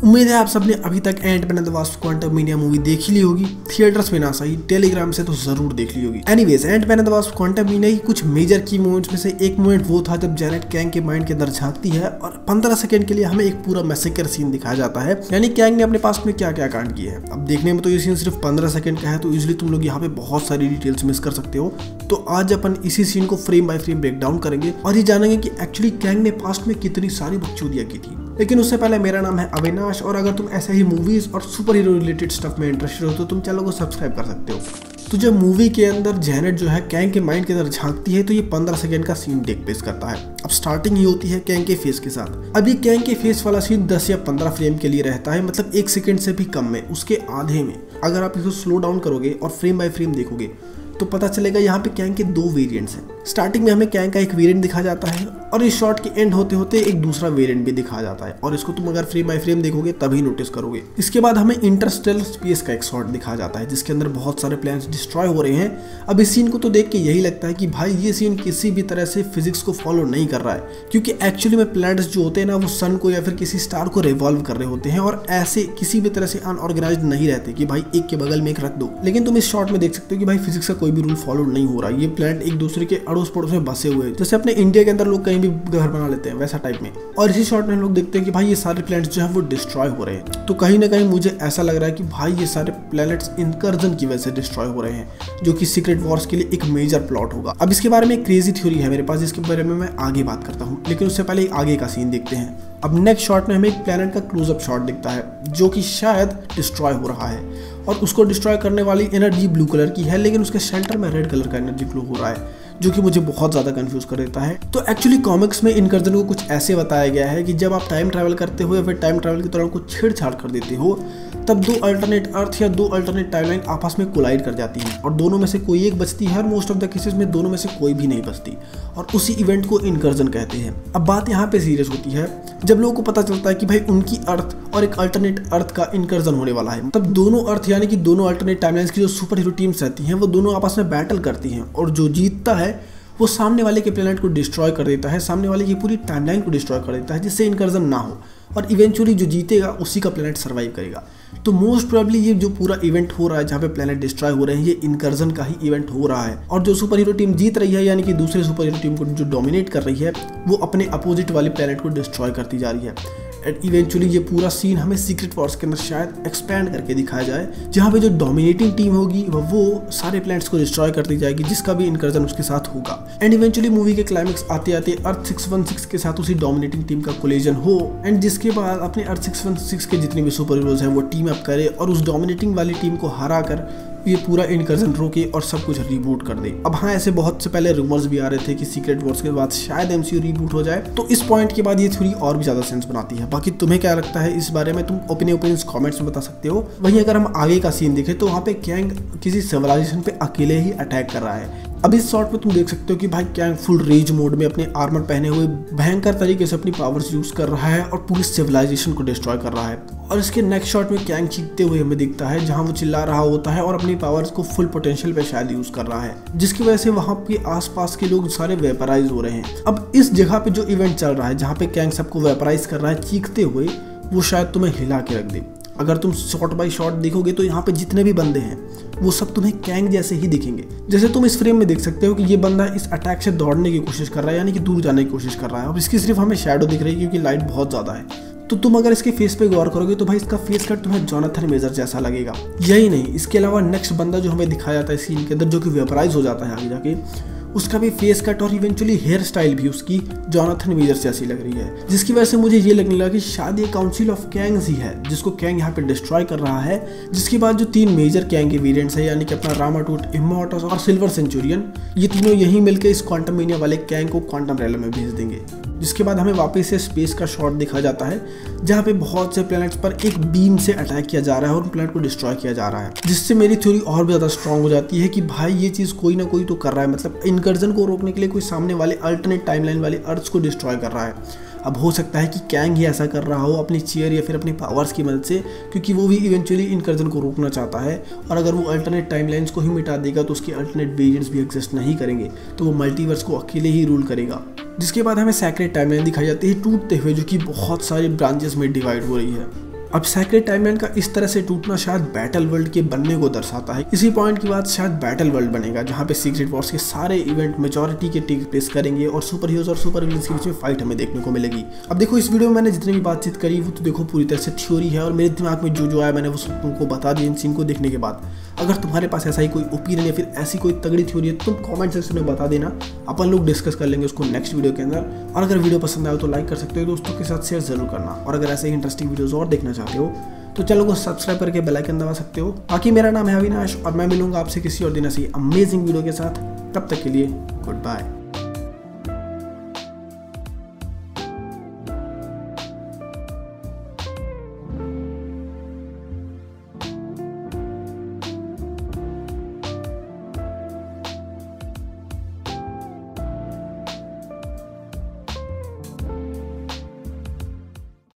उम्मीद है आप सबने अभी तक Ant Man the Wasp Quantumania movie देख ली होगी। थिएटर्स में ना सही टेलीग्राम से तो ज़रूर देख ली होगी। Anyways Ant Man the Wasp Quantumania की कुछ मेजर की मोमेंट्स में से एक मोमेंट वो था जब जैनेट कैंग के माइंड के अंदर झांकती है और 15 सेकंड के लिए हमें एक पूरा मैसेकर सीन दिखाया जाता है। यानी कैंग ने अपने पास में क्या क्या कांड किया है। अब देखने में तो ये सीन सिर्फ़ पंद्रह सेकंड का है तो इजिली तुम लोग यहाँ पे बहुत सारी डिटेल्स मिस कर सकते हो। तो आज अपन इसी सीन को frame by frame break down करेंगे और ये जानेंगे कि एक्चुअली कैंग ने पास्ट में कितनी सारी बकचोदियाँ की थी। लेकिन उससे पहले मेरा नाम है अविनाश और अगर तुम ऐसे ही मूवीज़ और सुपर हीरो रिलेटेड स्टफ़ में इंटरेस्टेड हो तो तुम चैनल को सब्सक्राइब कर सकते हो। तो जब मूवी के अंदर जैनेट जो है कैंग के माइंड के अंदर झांकती है तो ये पंद्रह सेकंड का सीन टेक प्लेस करता है। अब स्टार्टिंग ही होती है कैंग के फेस के साथ। अभी कैंग के फेस वाला सीन 10 या 15 फ्रेम के लिए रहता है मतलब एक सेकंड से भी कम में, उसके आधे में। अगर आप इसको स्लो डाउन करोगे और फ्रेम बाय फ्रेम देखोगे तो पता चलेगा यहाँ पे कैंग के दो वेरिएंट्स हैं। स्टार्टिंग में हमें कैंग का एक वेरिएंट दिखा जाता है और इस शॉट के एंड होते होते एक दूसरा वेरिएंट भी दिखा जाता है। और इसको तुम अगर फ्रेम बाय फ्रेम देखोगे, तभी नोटिस करोगे। इसके बाद हमें इंटरस्टेलर स्पेस का एक शॉट दिखा जाता है, जिसके अंदर बहुत सारे प्लान डिस्ट्रॉय हो रहे हैं। अब इस सीन को तो देख के यही लगता है कि भाई, ये सीन किसी भी तरह से फिजिक्स को फॉलो नहीं कर रहा है। क्योंकि एक्चुअली में प्लैनेट्स जो होते हैं ना, वो सन को या फिर किसी स्टार को रिवॉल्व कर रहे होते हैं और ऐसे किसी भी तरह से अनऑर्गेनाइज नहीं रहते कि भाई एक के बगल में एक रख दो। लेकिन तुम इस शॉट में देख सकते हो कि भाई फिजिक्स का कोई भी रूल फॉलो नहीं हो रहा। ये प्लांट एक दूसरे के अड़ोस पड़ोस में बसे हुए हैं। जैसे अपने इंडिया के अंदर लोग कहीं भी घर बना लेते हैं, वैसा टाइप में। और इसी शॉट में लोग देखते हैं कि भाई ये सारे प्लैनेट्स जो है वो डिस्ट्रॉय हो रहे हैं। तो कहीं ना कहीं मुझे ऐसा लग रहा है कि भाई ये सारे प्लैनेट्स इनकर्जन की वजह से डिस्ट्रॉय हो रहे हैं, जो कि सीक्रेट वॉर्स के लिए एक मेजर प्लॉट होगा। अब इसके बारे में एक क्रेजी थ्योरी है मेरे पास, जिसके बारे में मैं आगे बात करता हूँ। लेकिन उससे पहले आगे का सीन देखते हैं। अब नेक्स्ट शॉट में हमें एक प्लैनेट का क्लोजअप शॉट दिखता है, जो कि शायद डिस्ट्रॉय हो रहा है। और उसको डिस्ट्रॉय करने वाली एनर्जी ब्लू कलर की है, लेकिन उसके सेंटर में रेड कलर का एनर्जी फ्लो हो रहा है। जो कि मुझे बहुत ज़्यादा कंफ्यूज कर देता है। तो एक्चुअली कॉमिक्स में इनकर्जन को कुछ ऐसे बताया गया है कि जब आप टाइम ट्रैवल करते हो या फिर टाइम ट्रैवल के दौरान कुछ छेड़छाड़ कर देते हो, तब दो अल्टरनेट अर्थ या दो अल्टरनेट टाइमलाइन आपस में कोलाइड कर जाती हैं और दोनों में से कोई एक बचती है और मोस्ट ऑफ़ द केसेस में दोनों में से कोई भी नहीं बचती और उसी इवेंट को इनकर्जन कहते हैं। अब बात यहाँ पे सीरियस होती है। जब लोगों को पता चलता है कि भाई उनकी अर्थ और एक अल्टरनेट अर्थ का इनकर्जन होने वाला है, तब दोनों अर्थ यानी कि दोनों अल्टरनेट टाइमलाइंस की जो सुपर हीरो टीम्स रहती हैं, वो दोनों आपस में बैटल करती हैं और जो जीतता है वो सामने वाले के प्लेनेट को डिस्ट्रॉय कर देता है, सामने वाले की पूरी टाइमलाइन को डिस्ट्रॉय कर देता है, जिससे इनकर्जन ना हो। और इवेंचुअली जो जीतेगा, उसी का प्लेनेट सर्वाइव करेगा। तो मोस्ट प्रोबेबली ये जो पूरा इवेंट हो रहा है, जहाँ पे प्लेनेट डिस्ट्रॉय हो रहे हैं, ये इनकर्जन का ही इवेंट हो रहा है। और जो सुपर हीरो टीम जीत रही है, यानी कि दूसरे सुपर हीरो टीम को जो डोमिनेट कर रही है, वो अपने अपोजिट वाले प्लेनेट को डिस्ट्रॉय करती जा रही है। एंड इवेंचुअली ये पूरा सीन हमें सीक्रेट वॉर्स के अंदर शायद एक्सपैंड करके दिखाया जाए, जहाँ पे जो डोमिनेटिंग टीम होगी, वह वो सारे प्लैनेट्स को डिस्ट्रॉय करती जाएगी, जिसका भी इनकर्जन उसके साथ होगा। एंड इवेंचुअली मूवी के क्लाइमेक्स आते आते अर्थ 616 के साथ उसी डोमिनेटिंग टीम का कोलेजन हो। एंड जिसके बाद अपने अर्थ 616 के जितने भी सुपर हीरोज हैं, वो टीम अप करे और उस डोमिनेटिंग वाली टीम को हरा कर ये पूरा इनकर्जन रोके और सब कुछ रिबूट कर दे। अब हाँ ऐसे बहुत से पहले रूमर्स भी आ रहे थे कि सीक्रेट वॉर्स के बाद शायद एमसीयू रिबूट हो जाए। तो इस पॉइंट के बाद ये थ्योरी और भी ज़्यादा सेंस बनाती है। बाकी तुम्हें क्या लगता है इस बारे में? तुम ओपिनियन ओपिनियंस कॉमेंट्स में बता सकते हो। वहीं अगर हम आगे का सीन देखें तो वहाँ पे कैंग किसी सिविलाइजेशन पे अकेले ही अटैक कर रहा है। अब इस शॉट में तुम देख सकते हो कि भाई कैंग फुल रेज मोड में अपने आर्मर पहने हुए भयंकर तरीके से अपनी पावर्स यूज़ कर रहा है और पूरी सिविलाइजेशन को डिस्ट्रॉय कर रहा है। और इसके नेक्स्ट शॉट में कैंग चीखते हुए हमें दिखता है, जहाँ वो चिल्ला रहा होता है और अपनी पावर्स को फुल पोटेंशियल पे शायद यूज़ कर रहा है, जिसकी वजह से वहाँ के आसपास के लोग सारे वेपराइज हो रहे हैं। अब इस जगह पे जो इवेंट चल रहा है, जहाँ पे कैंग सबको वेपराइज कर रहा है, चीखते हुए वो शायद तुम्हें हिला के रख दे। अगर तुम शॉट बाई शॉट देखोगे तो यहाँ पे जितने भी बंदे हैं वो सब तुम्हें कैंग जैसे ही दिखेंगे। जैसे तुम इस फ्रेम में देख सकते हो कि ये बंदा इस अटैक से दौड़ने की कोशिश कर रहा है, यानी कि दूर जाने की कोशिश कर रहा है। अब इसकी सिर्फ़ हमें शेडो दिख रही है क्योंकि लाइट बहुत ज़्यादा है। तो तुम अगर इसके फेस पे गौर करोगे तो भाई इसका फेस कट तुम्हें जॉनथन मेजर जैसा लगेगा। यही नहीं, इसके अलावा नेक्स्ट बंदा जो हमें दिखाया जाता है सीन के अंदर, जो कि वेपराइज हो जाता है आगे जाके उसका भी फेस कट और इवेंचुअली हेयर स्टाइल भी उसकी जॉनथन मेजर जैसी लग रही है, जिसकी वजह से मुझे ये लगने लगा कि शायद ये काउंसिल ऑफ़ कैंग्स ही है, जिसको कैंग यहाँ पे डिस्ट्रॉय कर रहा है, जिसके बाद जो तीन मेजर कैंग के वेरिएंट्स है, यानी कि अपना रामाटूट इमोटस और सिल्वर सेंचुरियन ये तीनों यही मिलकर इस क्वांटम मीनिया वाले कैंग को क्वांटम रेल में भेज देंगे, जिसके बाद हमें वापस से स्पेस का शॉट दिखा जाता है, जहाँ पे बहुत से प्लैनेट्स पर एक बीम से अटैक किया जा रहा है और उन प्लैनेट को डिस्ट्रॉय किया जा रहा है, जिससे मेरी थ्योरी और भी ज़्यादा स्ट्रांग हो जाती है कि भाई ये चीज़ कोई ना कोई तो कर रहा है मतलब इनकर्जन को रोकने के लिए कोई सामने वाले अल्टरनेट टाइमलाइन वाले अर्थ को डिस्ट्रॉय कर रहा है। अब हो सकता है कि कैंग ही ऐसा कर रहा हो अपनी चेयर या फिर अपनी पावर्स की मदद से, क्योंकि वो भी इवेंचुअली इनकर्जन को रोकना चाहता है, और अगर वो अल्टरनेट टाइमलाइंस को ही मिटा देगा तो उसके अल्टरनेट वेरिएंट्स भी एग्जिस्ट नहीं करेंगे तो वो मल्टीवर्स को अकेले ही रूल करेगा। जिसके बाद हमें सैक्रेट टाइमलाइन दिखाई जाती है टूटते हुए, जो कि बहुत सारे ब्रांचेस में डिवाइड हो रही है। अब सेक्रेट टाइमलाइन का इस तरह से टूटना शायद बैटल वर्ल्ड के बनने को दर्शाता है। इसी पॉइंट की बात शायद बैटल वर्ल्ड बनेगा, जहाँ पे सीक्रेट वॉर्स के सारे इवेंट मेजोरिटी के टेक प्लेस करेंगे और सुपर हीरोज और सुपर विलन्स के बीच में फाइट हमें देखने को मिलेगी। अब देखो, इस वीडियो में मैंने जितनी भी बातचीत करी, वो तो देखो पूरी तरह से थ्योरी है और मेरे दिमाग में जो जो आया, मैंने वो सबको बता दिया इन सीन को देखने के बाद। अगर तुम्हारे पास ऐसा ही कोई ओपिनियन या फिर ऐसी कोई तगड़ी थ्योरी है, तुम कमेंट सेक्शन में बता देना। अपन लोग डिस्कस कर लेंगे उसको नेक्स्ट वीडियो के अंदर। और अगर वीडियो पसंद आए तो लाइक कर सकते हो, दोस्तों के साथ शेयर ज़रूर करना। और अगर ऐसे ही इंटरेस्टिंग वीडियोज़ और देखना चाहते हो तो चैनल को सब्सक्राइब करके बेल आइकन दबा सकते हो। बाकी मेरा नाम है अविनाश और मैं मिलूँगा आपसे किसी और दिन ऐसी अमेजिंग वीडियो के साथ। तब तक के लिए गुड बाय